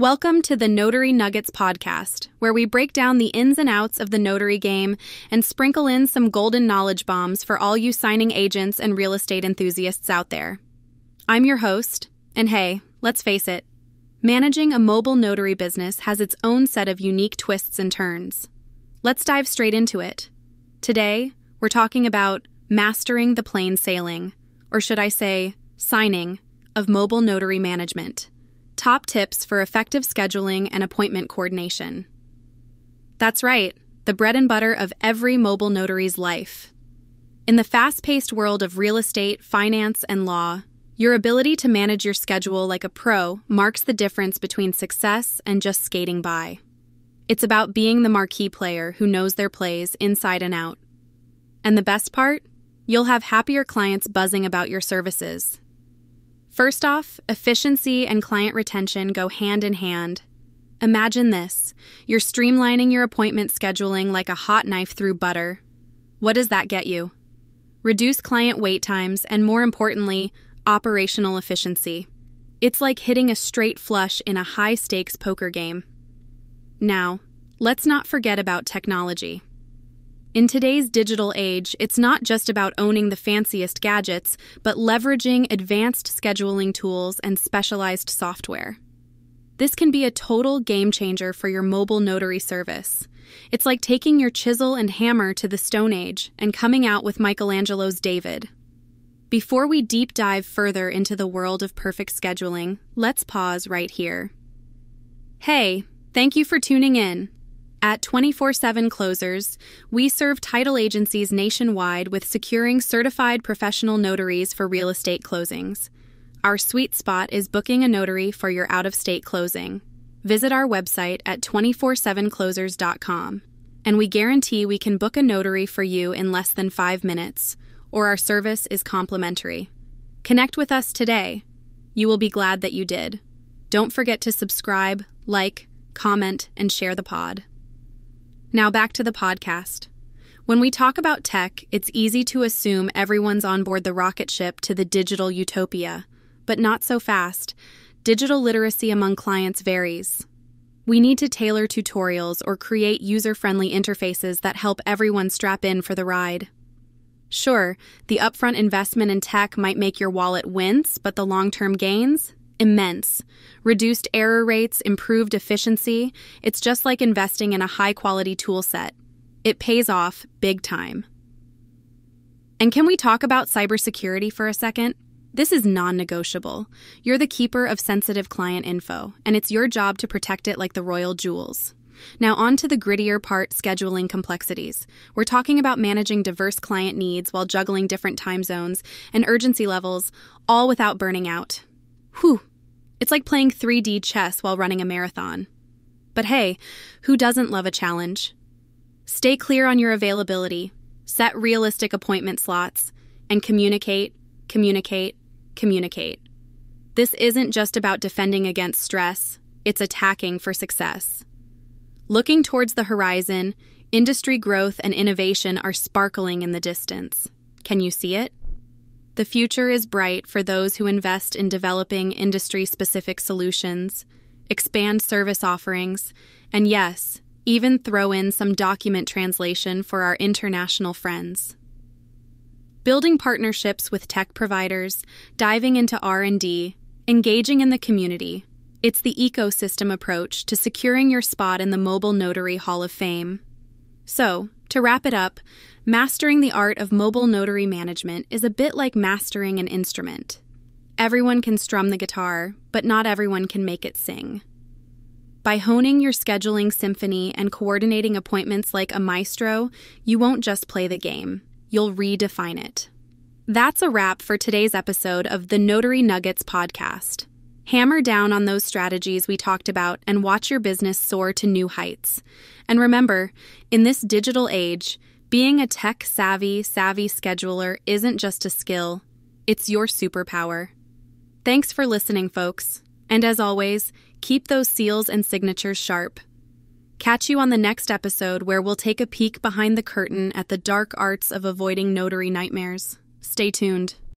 Welcome to the Notary Nuggets podcast, where we break down the ins and outs of the notary game and sprinkle in some golden knowledge bombs for all you signing agents and real estate enthusiasts out there. I'm your host, and hey, let's face it, managing a mobile notary business has its own set of unique twists and turns. Let's dive straight into it. Today, we're talking about mastering the plain sailing, or should I say, signing, of mobile notary management. Top tips for effective scheduling and appointment coordination. That's right, the bread and butter of every mobile notary's life. In the fast paced world of real estate, finance, and law, your ability to manage your schedule like a pro marks the difference between success and just skating by. It's about being the marquee player who knows their plays inside and out. And the best part? You'll have happier clients buzzing about your services. First off, efficiency and client retention go hand in hand. Imagine this you're streamlining your appointment scheduling like a hot knife through butter. What does that get you? Reduce client wait times and, more importantly, operational efficiency. It's like hitting a straight flush in a high stakes poker game. Now, let's not forget about technology. In today's digital age, it's not just about owning the fanciest gadgets, but leveraging advanced scheduling tools and specialized software. This can be a total game changer for your mobile notary service. It's like taking your chisel and hammer to the Stone Age and coming out with Michelangelo's David. Before we deep dive further into the world of perfect scheduling, let's pause right here. Hey, thank you for tuning in. At 24 7 Closers, we serve title agencies nationwide with securing certified professional notaries for real estate closings. Our sweet spot is booking a notary for your out of state closing. Visit our website at 247closers.com, and we guarantee we can book a notary for you in less than five minutes, or our service is complimentary. Connect with us today. You will be glad that you did. Don't forget to subscribe, like, comment, and share the pod. Now back to the podcast. When we talk about tech, it's easy to assume everyone's on board the rocket ship to the digital utopia, but not so fast. Digital literacy among clients varies. We need to tailor tutorials or create user friendly interfaces that help everyone strap in for the ride. Sure, the upfront investment in tech might make your wallet wince, but the long term gains? Immense. Reduced error rates, improved efficiency. It's just like investing in a high quality tool set. It pays off big time. And can we talk about cybersecurity for a second? This is non negotiable. You're the keeper of sensitive client info, and it's your job to protect it like the royal jewels. Now, on to the grittier part scheduling complexities. We're talking about managing diverse client needs while juggling different time zones and urgency levels, all without burning out. Whew, it's like playing 3D chess while running a marathon. But hey, who doesn't love a challenge? Stay clear on your availability, set realistic appointment slots, and communicate, communicate, communicate. This isn't just about defending against stress, it's attacking for success. Looking towards the horizon, industry growth and innovation are sparkling in the distance. Can you see it? The future is bright for those who invest in developing industry specific solutions, expand service offerings, and yes, even throw in some document translation for our international friends. Building partnerships with tech providers, diving into R&D, engaging in the community. It's the ecosystem approach to securing your spot in the Mobile Notary Hall of Fame. So, to wrap it up, mastering the art of mobile notary management is a bit like mastering an instrument. Everyone can strum the guitar, but not everyone can make it sing. By honing your scheduling symphony and coordinating appointments like a maestro, you won't just play the game, you'll redefine it. That's a wrap for today's episode of the Notary Nuggets podcast. Hammer down on those strategies we talked about and watch your business soar to new heights. And remember, in this digital age, being a tech savvy, savvy scheduler isn't just a skill, it's your superpower. Thanks for listening, folks. And as always, keep those seals and signatures sharp. Catch you on the next episode where we'll take a peek behind the curtain at the dark arts of avoiding notary nightmares. Stay tuned.